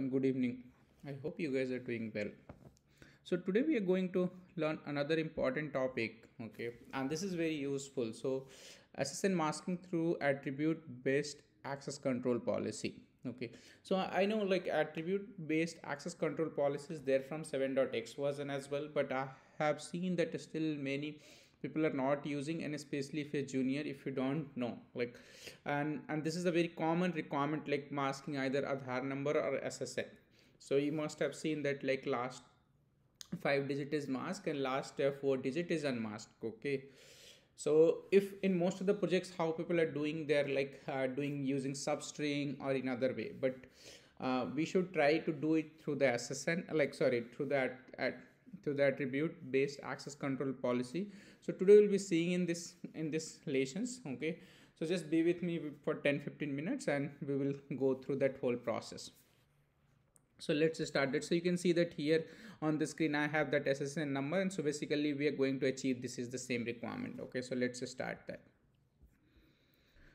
and good evening. I hope you guys are doing well. So today we are going to learn another important topic, okay? And this is very useful. So SSN masking through attribute based access control policy. Okay, so I know like attribute based access control policies there from 7.x version as well, but I have seen that still many people are not using and especially if you're junior if you don't know like and and this is a very common requirement like masking either Aadhaar number or SSN so you must have seen that like last five digit is mask and last uh, four digit is unmasked okay? So if in most of the projects how people are doing they're like uh, doing using substring or in other way. But uh, we should try to do it through the ssn like sorry through that at to the attribute based access control policy. So today we'll be seeing in this in this lessons okay? So just be with me for 10 15 minutes and we will go through that whole process. So let's start it. So you can see that here on the screen i have that ssn number and so basically we are going to achieve this is the same requirement okay? So let's start that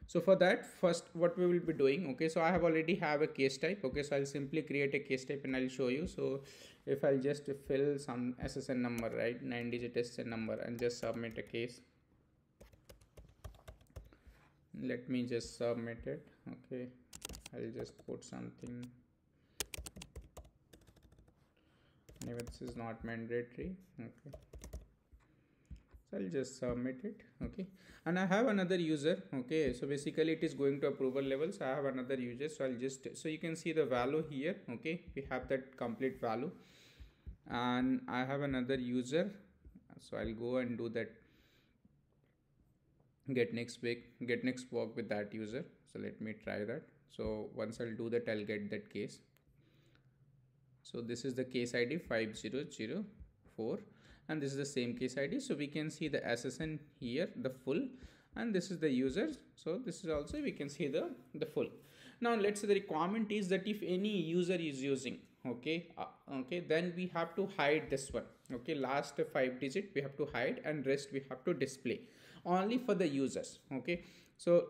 so for that first what we will be doing okay so i have already have a case type okay so i'll simply create a case type and i'll show you. So if i'll just fill some ssn number right nine digit ssn number and just submit a case. Let me just submit it okay. I'll just put something. Anyway this is not mandatory okay i'll just submit it okay? And i have another user okay? So basically it is going to approval level so i have another user so i'll just so you can see the value here okay? We have that complete value. And i have another user so i'll go and do that. Get next week get next work with that user so let me try that. So once i'll do that i'll get that case. So this is the case id 5004 and this is the same case id so we can see the ssn here the full. And this is the user. So this is also we can see the the full. Now let's say the requirement is that if any user is using okay uh, okay then we have to hide this one. Okay last five digit we have to hide and rest we have to display. Only for the users okay. So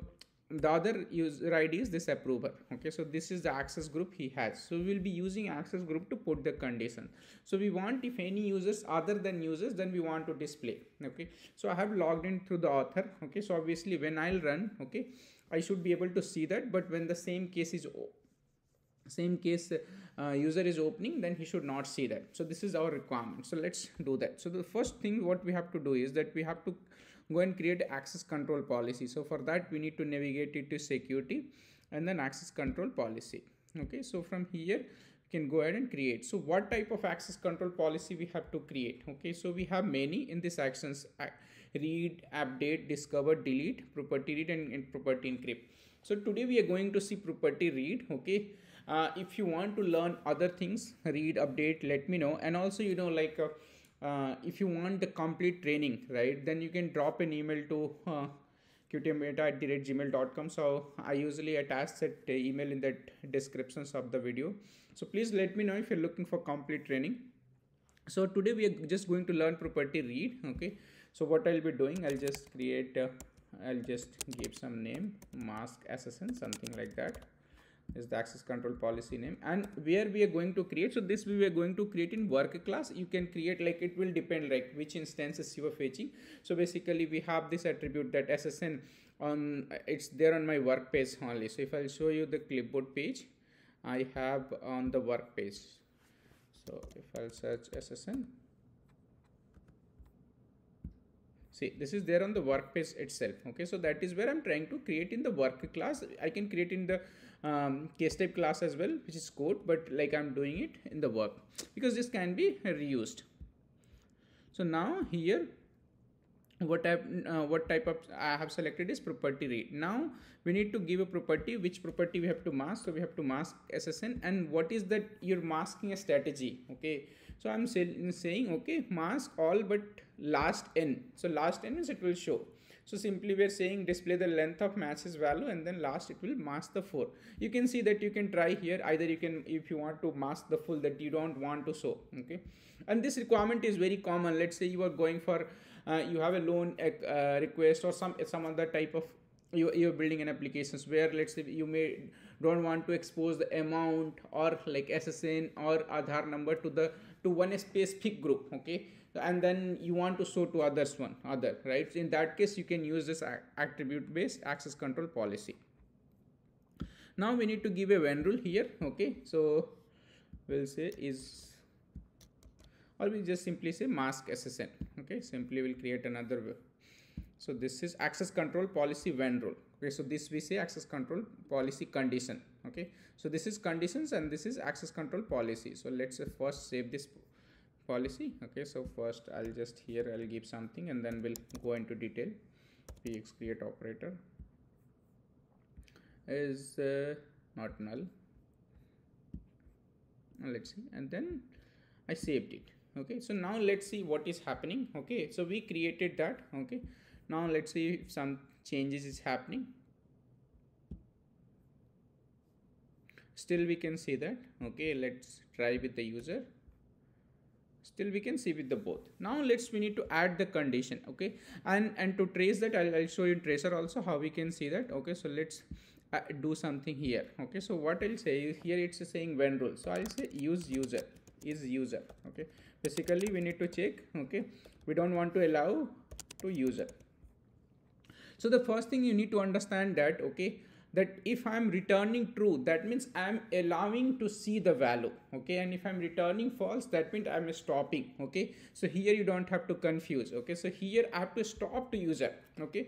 the other user id is this approver okay? So this is the access group he has. So we'll be using access group to put the condition. So we want if any users other than users then we want to display okay? So i have logged in through the author okay? So obviously when i'll run okay i should be able to see that. But when the same case is same case uh, user is opening then he should not see that. So this is our requirement. So let's do that. So the first thing what we have to do is that we have to go and create access control policy. So for that we need to navigate it to security and then access control policy. Okay so from here we can go ahead and create. So what type of access control policy we have to create? Okay so we have many in this actions. Read update discover delete property read and, and property encrypt. So today we are going to see property read. Okay uh, if you want to learn other things read update let me know. And also you know like uh, uh, if you want the complete training right then you can drop an email to uh, qtometa at the gmail.com so i usually attach that email in the descriptions of the video. So please let me know if you're looking for complete training. So today we are just going to learn property read okay? So what i'll be doing i'll just create uh, i'll just give some name mask ssn something like that is the access control policy name. And where we are going to create so this we are going to create in work class. You can create like it will depend like which instances you are fetching. So basically we have this attribute that ssn on it's there on my work page only. So if i'll show you the clipboard page i have on the work page. So if i'll search ssn see this is there on the work page itself. Okay so that is where i'm trying to create in the work class. I can create in the um, case type class as well which is code but like i'm doing it in the work because this can be reused. So now here what type uh, what type of i have selected is property read. now we need to give a property which property we have to mask. So we have to mask ssn and what is that you're masking a strategy okay? So i'm say, saying okay mask all but last n. So last n is it will show so simply we are saying display the length of matches value and then last it will mask the 4. You can see that you can try here either you can if you want to mask the full that you don't want to show okay? And this requirement is very common. Let's say you are going for uh, you have a loan uh, request or some some other type of you, you're building an applications where let's say you may don't want to expose the amount or like ssn or aadhaar number to the to one specific group okay and then you want to show to others one other right? In that case you can use this attribute based access control policy. Now we need to give a when rule here okay? So we'll say is or we just simply say mask ssn okay? Simply we'll create another way. so this is access control policy when rule okay? So this we say access control policy condition okay? So this is conditions and this is access control policy. So let's first save this policy okay? So first i'll just here i'll give something and then we'll go into detail. Px create operator is uh, not null. Let's see. And then i saved it okay? So now let's see what is happening okay? So we created that okay? Now let's see if some changes is happening. Still we can see that okay? Let's try with the user still we can see with the both. Now let's we need to add the condition okay? And and to trace that I'll, I'll show you tracer also how we can see that okay? So let's uh, do something here okay? So what I'll say is here it's saying when rule. So I'll say use user is user okay? Basically we need to check okay? We don't want to allow to user. So the first thing you need to understand that okay that if i'm returning true that means i'm allowing to see the value okay? And if i'm returning false that means i'm stopping okay? So here you don't have to confuse okay? So here i have to stop to user okay?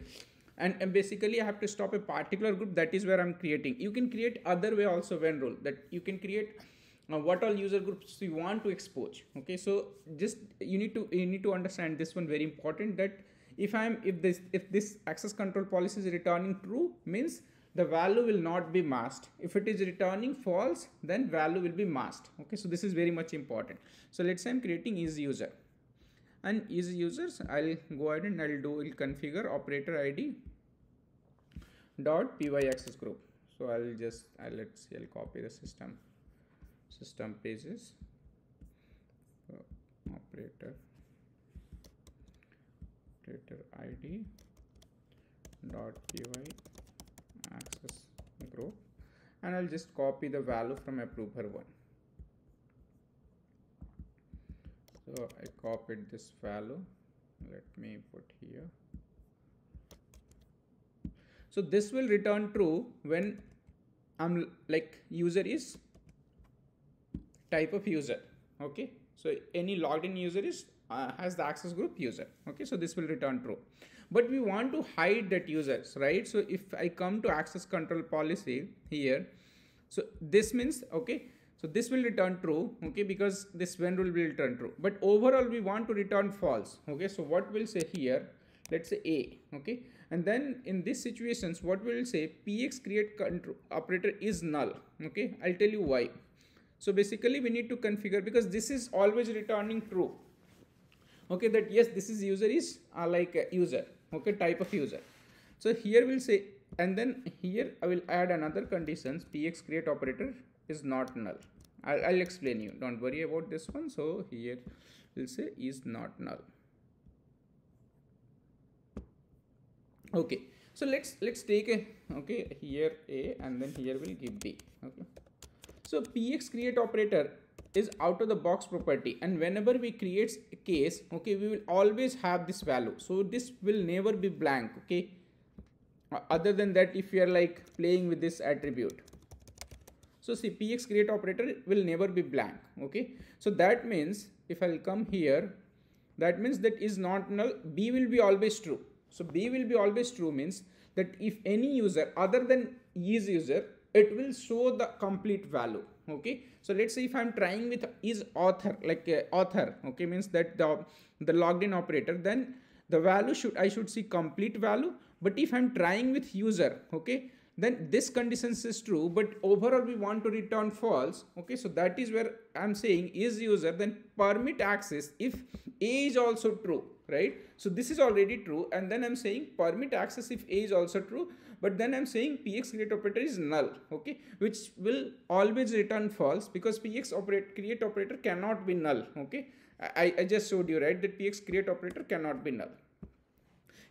And, and basically i have to stop a particular group that is where i'm creating. You can create other way also when rule that you can create uh, what all user groups you want to expose okay? So just you need to you need to understand this one very important that if i'm if this if this access control policy is returning true means the value will not be masked. If it is returning false then value will be masked. Okay so this is very much important. So let's say i'm creating is user. And is users i'll go ahead and i'll do will configure operator id dot py access group. So i'll just I'll, let's see i'll copy the system. System pages. So operator operator id dot py group and I'll just copy the value from approver one. So I copied this value. Let me put here. So this will return true when I'm like user is type of user okay? So any logged in user is uh, has the access group user okay? So this will return true but we want to hide that users right? So if i come to access control policy here so this means okay so this will return true okay because this when rule will return true. But overall we want to return false okay? So what we'll say here let's say a okay? And then in these situations what we will say px create control operator is null okay? I'll tell you why. So basically we need to configure because this is always returning true okay? That yes this is user is uh, like a user okay type of user. So here we'll say and then here i will add another conditions px create operator is not null. I'll, I'll explain you. Don't worry about this one. So here we'll say is not null. Okay so let's let's take a okay here a and then here we'll give b okay. So px create operator is out of the box property. And whenever we create a case okay we will always have this value. So this will never be blank okay? Uh, other than that if you are like playing with this attribute. So see px create operator will never be blank okay? So that means if i'll come here that means that is not null. B will be always true. So b will be always true means that if any user other than is user it will show the complete value okay? So let's say if i'm trying with is author like uh, author okay means that the the logged in operator then the value should i should see complete value. But if i'm trying with user okay then this conditions is true but overall we want to return false. Okay so that is where i'm saying is user then permit access if a is also true right? So this is already true and then i'm saying permit access if a is also true but then i'm saying px create operator is null okay? Which will always return false because px operate create operator cannot be null okay? I, I just showed you right that px create operator cannot be null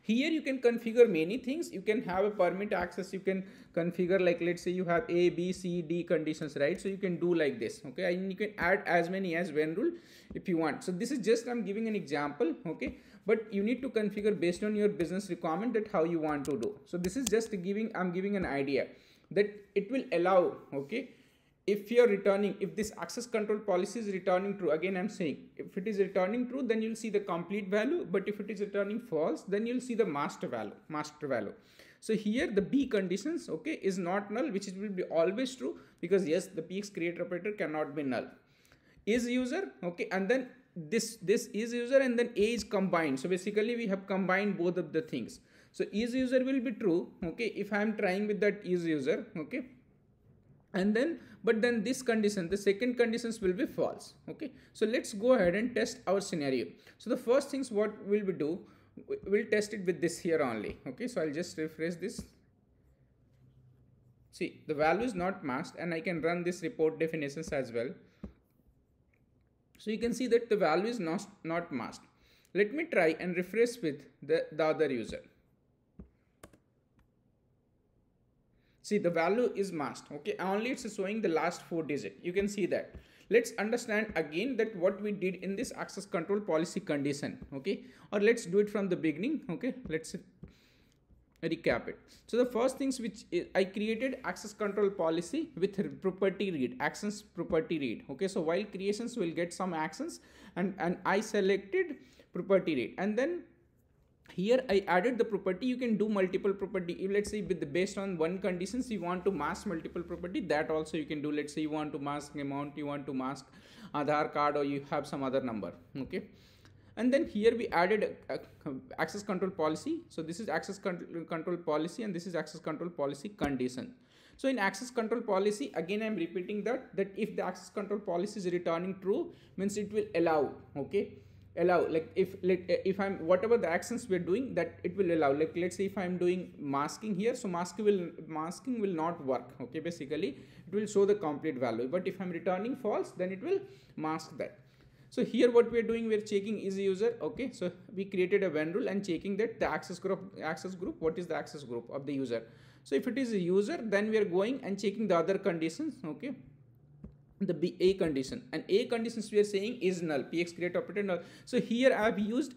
here you can configure many things. You can have a permit access. You can configure like let's say you have a b c d conditions right? So you can do like this okay? And you can add as many as when rule if you want. So this is just i'm giving an example okay? But you need to configure based on your business requirement that how you want to do. So this is just giving i'm giving an idea that it will allow okay if you're returning if this access control policy is returning true again i'm saying if it is returning true then you'll see the complete value but if it is returning false then you'll see the master value master value. So here the b conditions okay is not null which will be always true because yes the px create operator cannot be null. Is user okay and then this this is user and then a is combined. So basically we have combined both of the things. So is user will be true okay if i am trying with that is user okay and then but then this condition the second conditions will be false. Okay. So let's go ahead and test our scenario. So the first things what will we do we'll test it with this here only. Okay. So i'll just refresh this. See the value is not masked and i can run this report definitions as well. So you can see that the value is not not masked. Let me try and refresh with the, the other user see the value is masked okay? Only it's showing the last four digit. You can see that. Let's understand again that what we did in this access control policy condition okay? Or let's do it from the beginning okay? Let's recap it. So the first things which i created access control policy with property read actions property read okay? So while creations will get some actions and and i selected property read. And then here I added the property. You can do multiple property. Let's say with the based on one conditions you want to mask multiple property that also you can do. Let's say you want to mask amount you want to mask Aadhaar card or you have some other number okay? And then here we added a access control policy. So this is access control, control policy and this is access control policy condition. So in access control policy again i'm repeating that that if the access control policy is returning true means it will allow okay allow like if like if i'm whatever the actions we're doing that it will allow. Like let's say if i'm doing masking here so masking will masking will not work okay basically. It will show the complete value. But if i'm returning false then it will mask that. So here what we're doing we're checking is user okay? So we created a when rule and checking that the access group access group what is the access group of the user? So if it is a user then we are going and checking the other conditions okay the B A condition. And A conditions we are saying is null px create operator null. So here I have used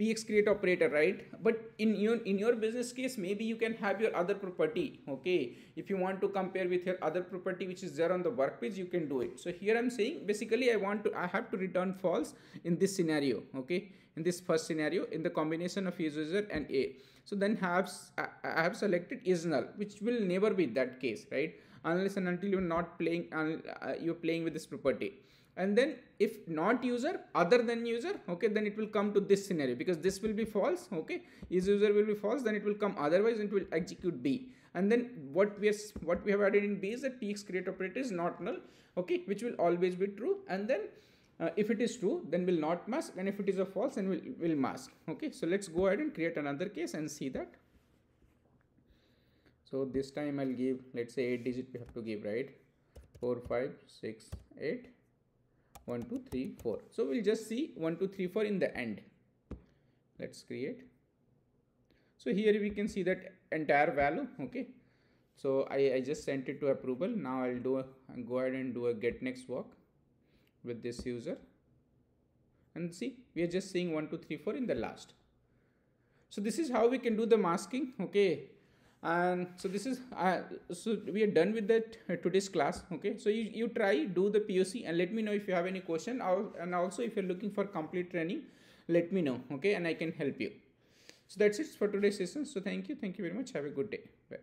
px create operator right? But in your in your business case maybe you can have your other property okay? If you want to compare with your other property which is there on the work page you can do it. So here I'm saying basically I want to I have to return false in this scenario okay? In this first scenario in the combination of user and A. So then have I have selected is null which will never be that case right unless and until you're not playing uh, you're playing with this property. And then if not user other than user okay then it will come to this scenario because this will be false okay. Is user will be false then it will come otherwise it will execute b. And then what we are what we have added in b is that px create operator is not null okay which will always be true. And then uh, if it is true then will not mask. And if it is a false then will will mask okay. So let's go ahead and create another case and see that so this time I'll give let's say 8 digit we have to give right? 4 5 6 8 1 2 3 4 so we'll just see 1 2 3 4 in the end. Let's create. So here we can see that entire value okay? So I, I just sent it to approval. Now I'll do a, I'll go ahead and do a get next work with this user. And see we are just seeing 1 2 3 4 in the last. So this is how we can do the masking okay and so this is uh, so we are done with that uh, today's class okay? So you, you try do the poc and let me know if you have any question. Or, and also if you're looking for complete training let me know okay? And i can help you. So that's it for today's session. So thank you. Thank you very much. Have a good day. Bye